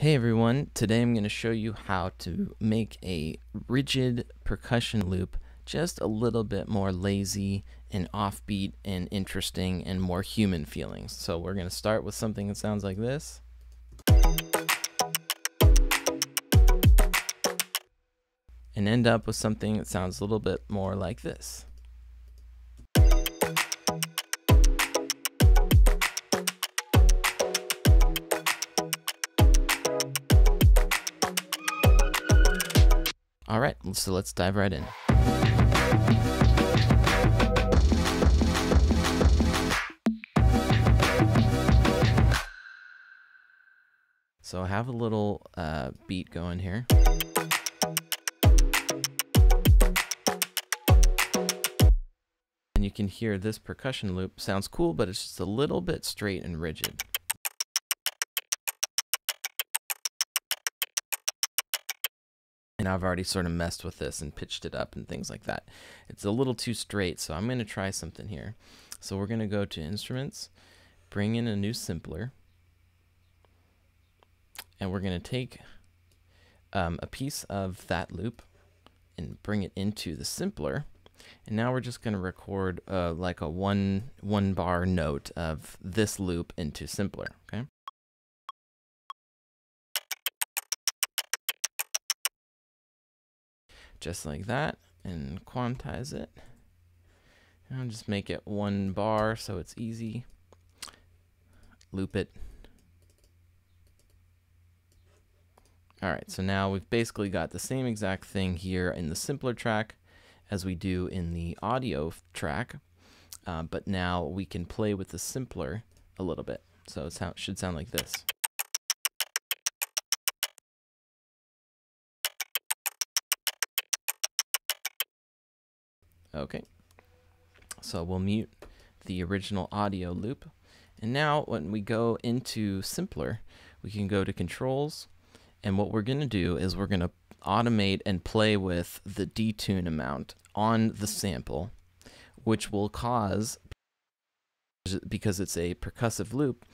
Hey everyone, today I'm going to show you how to make a rigid percussion loop just a little bit more lazy and offbeat and interesting and more human feelings. So we're going to start with something that sounds like this. And end up with something that sounds a little bit more like this. All right, so let's dive right in. So I have a little uh, beat going here. And you can hear this percussion loop sounds cool, but it's just a little bit straight and rigid. And I've already sort of messed with this and pitched it up and things like that. It's a little too straight, so I'm going to try something here. So we're going to go to Instruments, bring in a new Simpler, and we're going to take um, a piece of that loop and bring it into the Simpler. And now we're just going to record uh, like a one one bar note of this loop into Simpler. Okay. Just like that and quantize it. And I'll just make it one bar so it's easy. Loop it. All right, so now we've basically got the same exact thing here in the simpler track as we do in the audio track, uh, but now we can play with the simpler a little bit. So it should sound like this. Okay. So we'll mute the original audio loop. And now when we go into Simpler, we can go to Controls. And what we're going to do is we're going to automate and play with the detune amount on the sample, which will cause, because it's a percussive loop,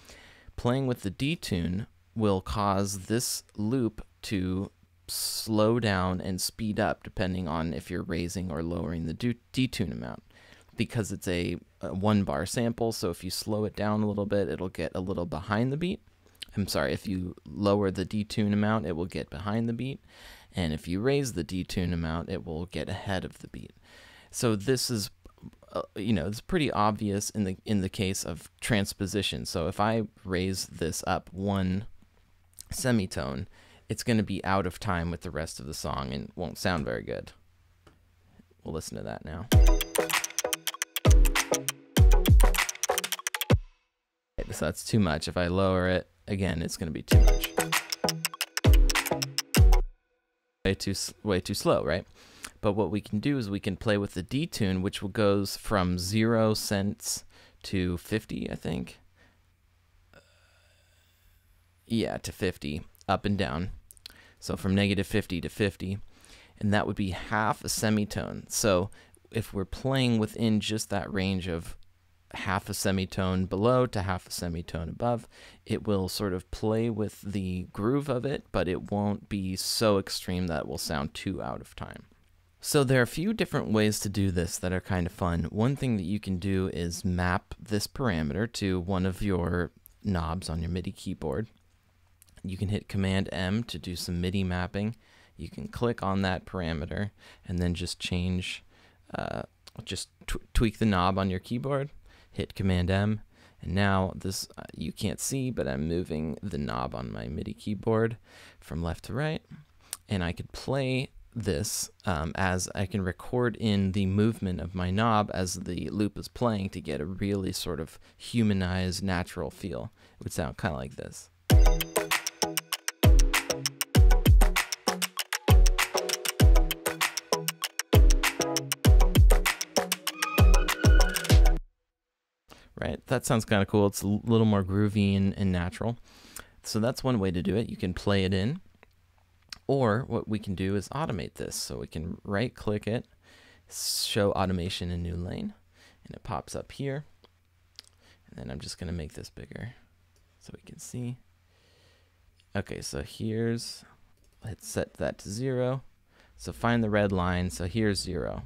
playing with the detune will cause this loop to slow down and speed up depending on if you're raising or lowering the detune amount. Because it's a, a, one bar sample so if you slow it down a little bit it'll get a little behind the beat. I'm sorry if you lower the detune amount it will get behind the beat. And if you raise the detune amount it will get ahead of the beat. So this is uh, you know it's pretty obvious in the in the case of transposition. So if i raise this up one semitone it's going to be out of time with the rest of the song and won't sound very good. We'll listen to that now. So that's too much. If I lower it, again, it's going to be too much. Way too, way too slow, right? But what we can do is we can play with the detune, which will goes from zero cents to 50, I think. Uh, yeah, to 50 up and down. So from negative 50 to 50. And that would be half a semitone. So if we're playing within just that range of half a semitone below to half a semitone above, it will sort of play with the groove of it, but it won't be so extreme that it will sound too out of time. So there are a few different ways to do this that are kind of fun. One thing that you can do is map this parameter to one of your knobs on your MIDI keyboard. You can hit Command M to do some MIDI mapping. You can click on that parameter and then just change, uh, just tweak the knob on your keyboard, hit Command M, and now this uh, you can't see, but I'm moving the knob on my MIDI keyboard from left to right, and I could play this um, as I can record in the movement of my knob as the loop is playing to get a really sort of humanized, natural feel. It would sound kind of like this. Right? That sounds kind of cool. It's a little more groovy and, and natural. So that's one way to do it. You can play it in. Or what we can do is automate this. So we can right click it, show automation in new lane, and it pops up here. And then I'm just going to make this bigger so we can see. Okay, so here's, let's set that to zero. So find the red line, so here's zero.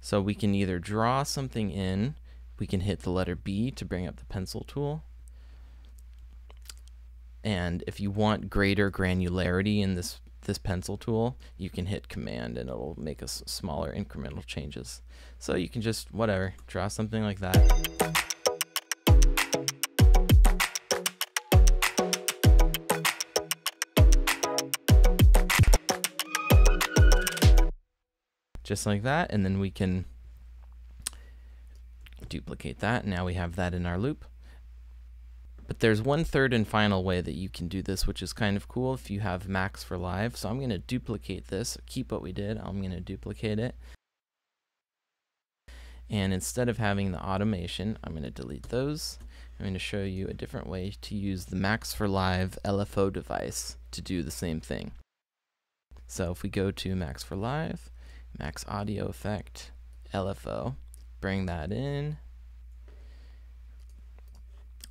So we can either draw something in, we can hit the letter B to bring up the pencil tool. And if you want greater granularity in this this pencil tool, you can hit command and it'll make us smaller incremental changes. So you can just, whatever, draw something like that. just like that and then we can duplicate that. Now we have that in our loop. But there's one third and final way that you can do this which is kind of cool if you have max for live. So I'm going to duplicate this. Keep what we did. I'm going to duplicate it. And instead of having the automation I'm going to delete those. I'm going to show you a different way to use the max for live LFO device to do the same thing. So if we go to max for live max audio effect, LFO. Bring that in.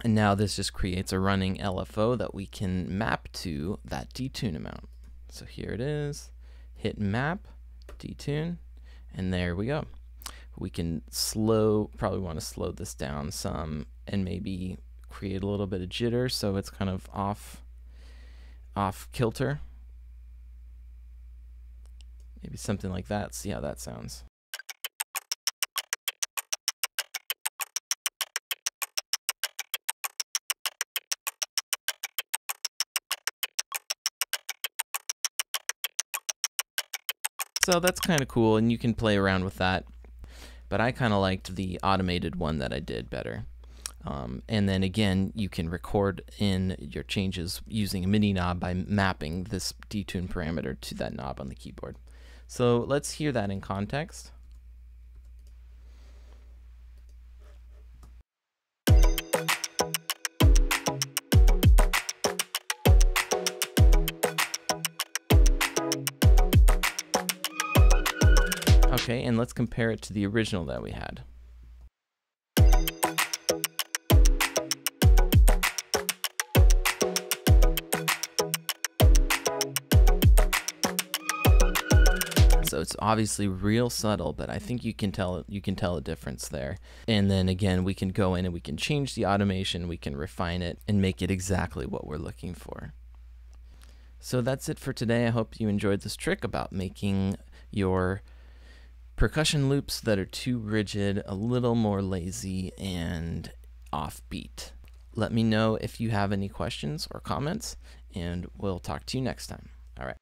And now this just creates a running LFO that we can map to that detune amount. So here it is. Hit map, detune, and there we go. We can slow, probably want to slow this down some and maybe create a little bit of jitter so it's kind of off off kilter Maybe something like that. See how that sounds. So that's kind of cool, and you can play around with that. But I kind of liked the automated one that I did better. Um, and then again, you can record in your changes using a MIDI knob by mapping this detune parameter to that knob on the keyboard. So let's hear that in context. Okay, and let's compare it to the original that we had. So it's obviously real subtle, but I think you can tell you can tell a difference there. And then again, we can go in and we can change the automation, we can refine it and make it exactly what we're looking for. So that's it for today. I hope you enjoyed this trick about making your percussion loops that are too rigid, a little more lazy, and offbeat. Let me know if you have any questions or comments, and we'll talk to you next time. All right.